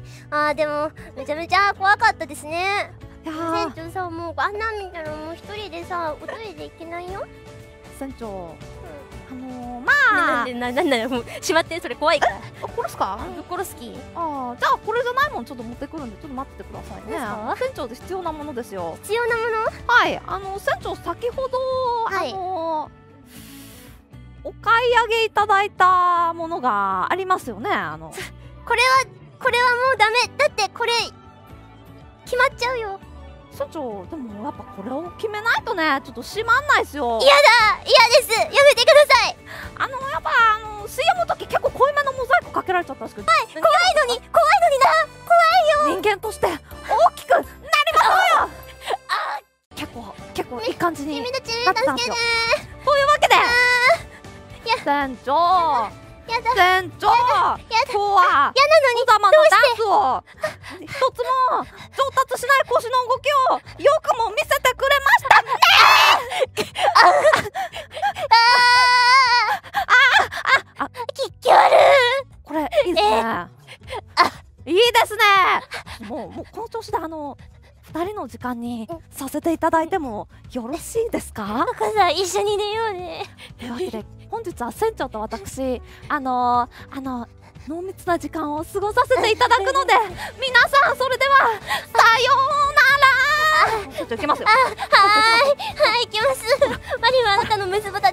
あーでもめちゃめちゃ怖かったですね。船長さもうあんなん見たらもう一人でさおトイレ行けないよ？船長。あのー、なまあ。んでななんだよもうしまってそれ怖いからあこれっすかぶっ殺す気ああじゃあこれじゃないもんちょっと持ってくるんでちょっと待ってくださいね何船長で必要なものですよ必要なものはいあの船長先ほど、はいあのーお買い上げいただいたものがありますよねあのこれはこれはもうダメ。だってこれ決まっちゃうよ。船長でもやっぱこれを決めないとね。ちょっと閉まんないですよ。嫌だ嫌です。やめてください。あのやっぱあの CM の時結構濃いめのモザイクかけられちゃったんですけど。怖いのに怖いのにな。人間として大きくなりましょうよ結構結構いい感じに君たちなってたんですよ。というわけで船長。やだ。船長。今やだダンスを一つも上達しない腰の動きをよくも見せてくれましたね。あーあきっき悪これいいですねいいですねもうもうこの調子であの二人の時間にさせていただいてもよろしいですかお母さん一緒に寝ようねというわけで本日は船長と私あのー、あの濃密な時間を過ごさせていただくので 皆さんそれではさようなら。ちょっと行きますよ。はーいはい行きます。マリはあなたのメス豚です